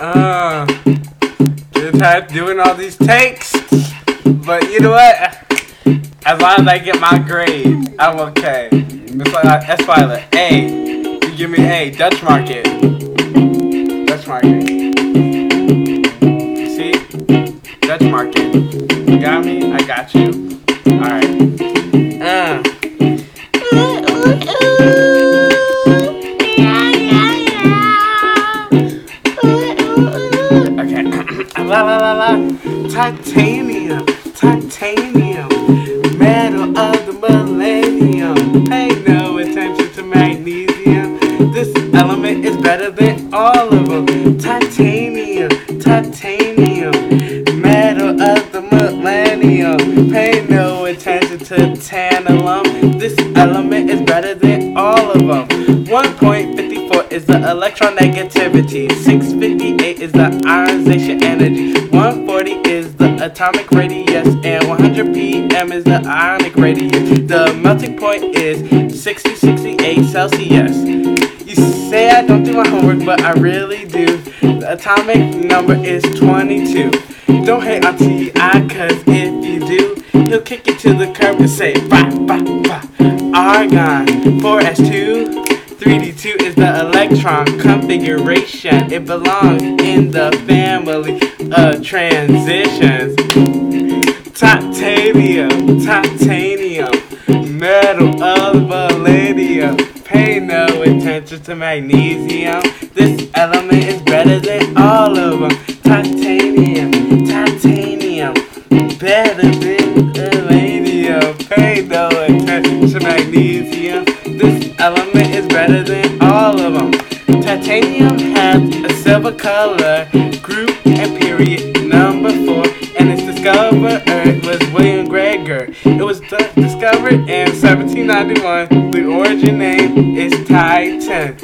Uh, just had doing all these takes. But you know what? As long as I get my grade, I'm okay. That's why, the A. You give me A. Dutch market. Dutch market. See? Dutch market. You got me? I got you. Okay. la la la la. Titanium, titanium, metal of the millennium. Pay no attention to magnesium. This element is better than all of them. Titanium, titanium, metal of the millennium. Pay no attention to tantalum. This element is better than all of them. 1.54 is the electronegativity. 658 is the ionization energy. 140 is the atomic radius. And 100 pm is the ionic radius. The melting point is 6068 Celsius. You say I don't do my homework, but I really do. The atomic number is 22. Don't hate on T.I. cause if you do, he'll kick you to the curb and say, bah, bah, bah. Argon, 4s2. 3d2 is the electron configuration. It belongs in the family of transitions. Titanium, titanium, metal of palladium. Pay no attention to magnesium. This element is better than all of them. Titanium, titanium, better than palladium. Pay no attention to magnesium. This element number four, and its discoverer was William Gregor. It was discovered in 1791. The origin name is Titan.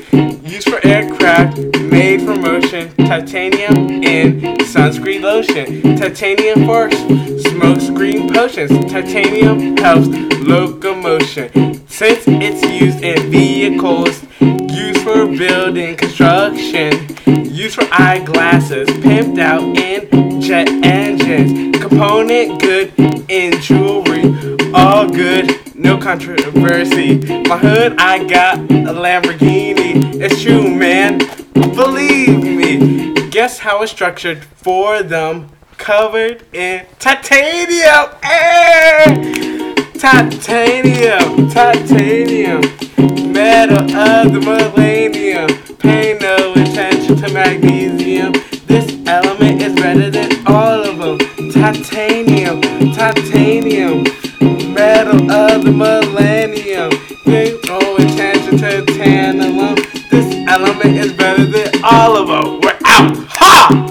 Used for aircraft, made from motion. Titanium in sunscreen lotion. Titanium for smokescreen potions. Titanium helps locomotion. Since it's used in vehicles, used for building construction, used for eyeglasses, pimped out in jet engines, component good in jewelry, all good, no controversy. My hood, I got a Lamborghini. It's true, man. Believe me. Guess how it's structured for them, covered in titanium. Hey! Titanium, titanium, metal of the millennium. Pay no attention to magnesium. This element is better than all of them. Titanium, titanium, metal of the millennium. Pay no attention to tantalum. This element is better than all of them. We're out. Ha!